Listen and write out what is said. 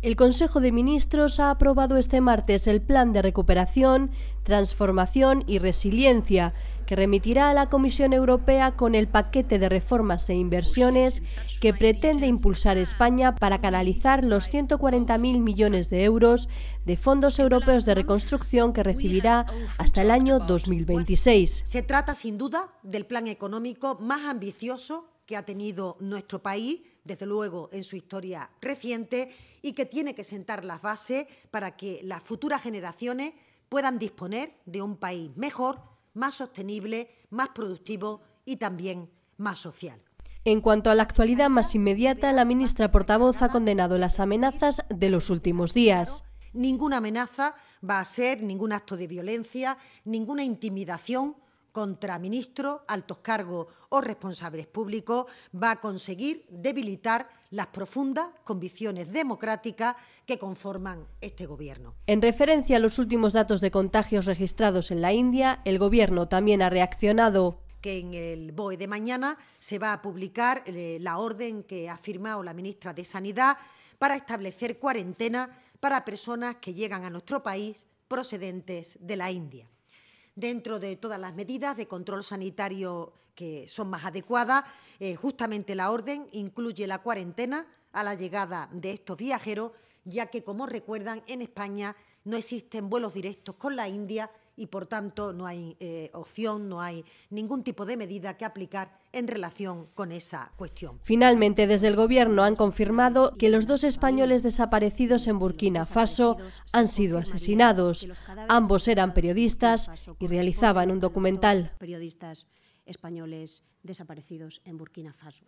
El Consejo de Ministros ha aprobado este martes el Plan de Recuperación, Transformación y Resiliencia, que remitirá a la Comisión Europea con el paquete de reformas e inversiones que pretende impulsar España para canalizar los 140.000 millones de euros de fondos europeos de reconstrucción que recibirá hasta el año 2026. Se trata, sin duda, del plan económico más ambicioso que ha tenido nuestro país, desde luego en su historia reciente, y que tiene que sentar las bases para que las futuras generaciones puedan disponer de un país mejor, más sostenible, más productivo y también más social. En cuanto a la actualidad más inmediata, la ministra portavoz ha condenado las amenazas de los últimos días. Ninguna amenaza va a ser ningún acto de violencia, ninguna intimidación contra ministros, altos cargos o responsables públicos va a conseguir debilitar las profundas convicciones democráticas que conforman este Gobierno. En referencia a los últimos datos de contagios registrados en la India, el Gobierno también ha reaccionado que en el BOE de mañana se va a publicar eh, la orden que ha firmado la ministra de Sanidad para establecer cuarentena para personas que llegan a nuestro país procedentes de la India dentro de todas las medidas de control sanitario que son más adecuadas. Eh, justamente la orden incluye la cuarentena a la llegada de estos viajeros, ya que, como recuerdan, en España no existen vuelos directos con la India y, por tanto, no hay eh, opción, no hay ningún tipo de medida que aplicar en relación con esa cuestión. Finalmente, desde el Gobierno han confirmado que los dos españoles desaparecidos en Burkina Faso han sido asesinados. Ambos eran periodistas y realizaban un documental. Periodistas españoles desaparecidos en Burkina Faso.